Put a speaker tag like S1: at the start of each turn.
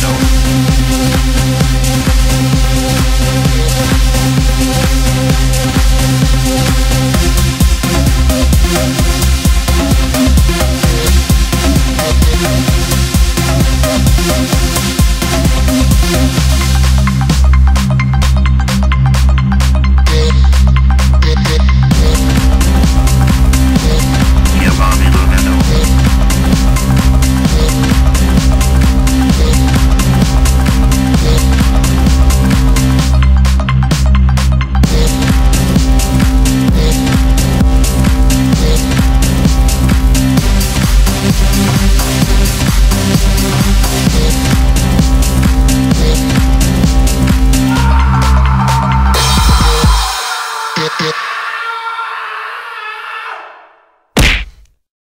S1: know